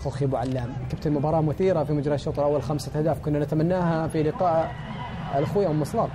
خوخي أبو علام. كابتن مباراة مثيرة في مجرى الشوط الأول خمسة أهداف كنا نتمناها في لقاء الأخوي أم مصلاب